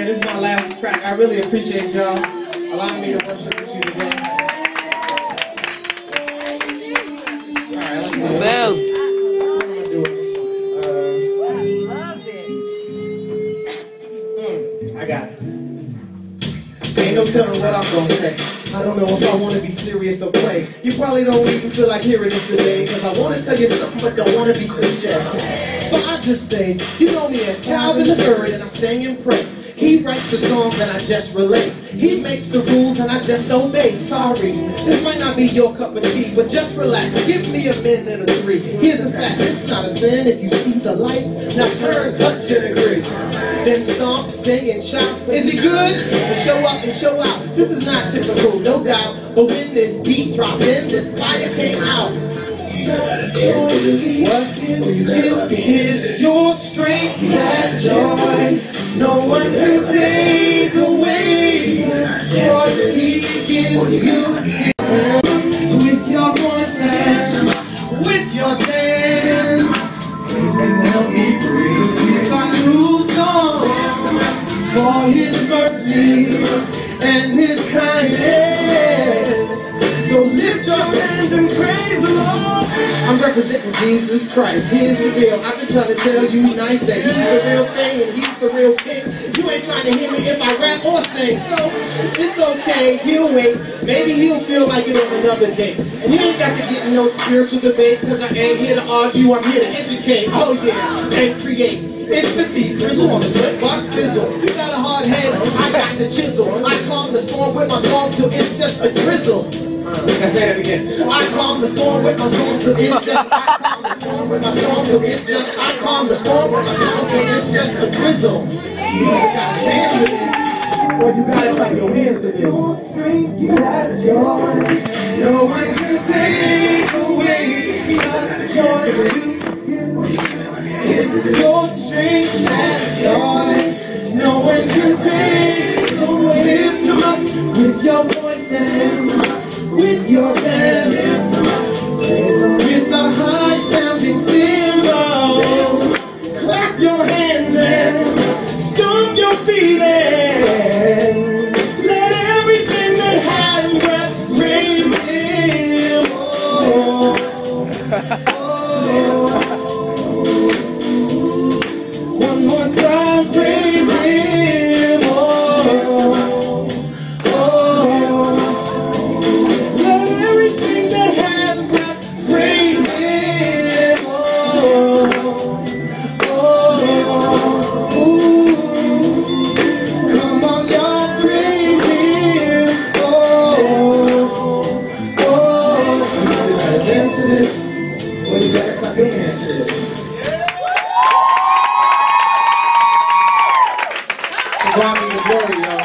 I really appreciate y'all allowing me to worship with you today. All right, let's see. Bells. I? Love it. I got it. Ain't no telling what I'm gonna say. I don't know if I wanna be serious or play. You probably don't even feel like hearing this today, cause I wanna tell you something but don't wanna be cliche. So I just say, you know me as Calvin the Third, and I sang and pray. He writes the songs and I just relate. He makes the rules and I just obey. Sorry, this might not be your cup of tea, but just relax. Give me a minute or three. Here's the fact, it's not a sin if you see the light. Now turn, touch, and agree. Then stomp, sing, and shout. Is it good? Show up and show out. This is not typical, no doubt. But when this beat dropped in, this fire came out. What is, is your strength, that joy? No one can take away what he gives you. With your voice and with your dance, and help me breathe. Our new song for His mercy and His representing Jesus Christ. Here's the deal. I've been trying to tell you nice that He's the real thing and He's the real king. You ain't trying to hear me if I rap or sing. So it's okay. He'll wait. Maybe he'll feel like it on another day. And you ain't got to get in no spiritual debate because I ain't here to argue. I'm here to educate. Oh yeah, and create. It's the sea, drizzle on the sweatbox fizzle. You got a hard head, I got the chisel. I calm the storm with my song till it's. Again. I calm the storm with my song it's just. I calm the storm with my song till it's just. I calm the storm with my song till it's just a drizzle. You got a chance with this, or you gotta clap your hands to this. You got joy. No one can take away your joy. It's your strength Be the glory,